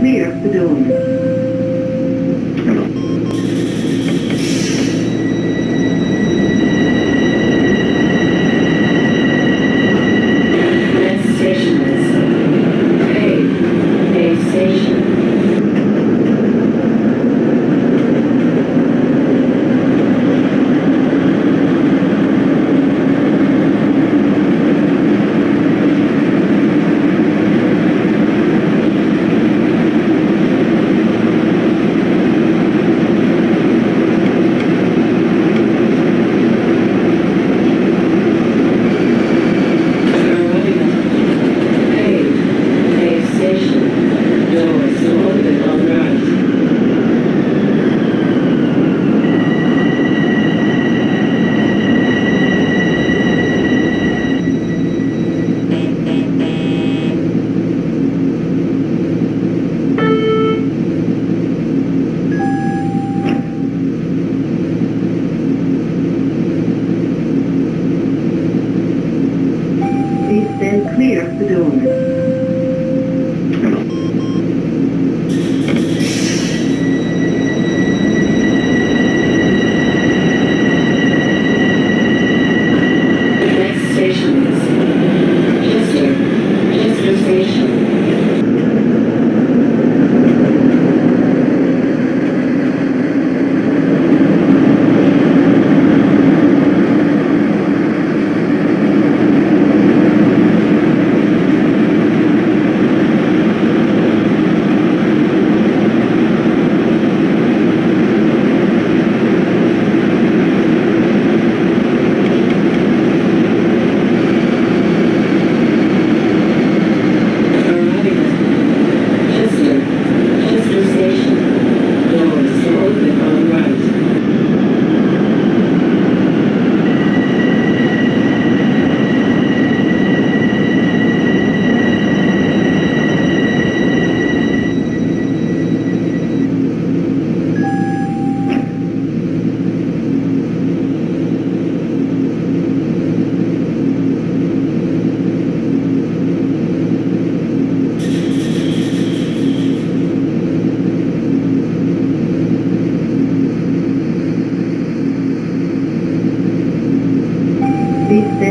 clear the doors.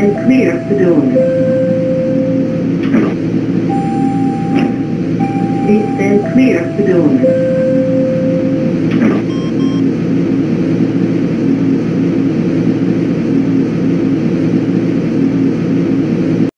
Stand clear the door. Please stand clear of the.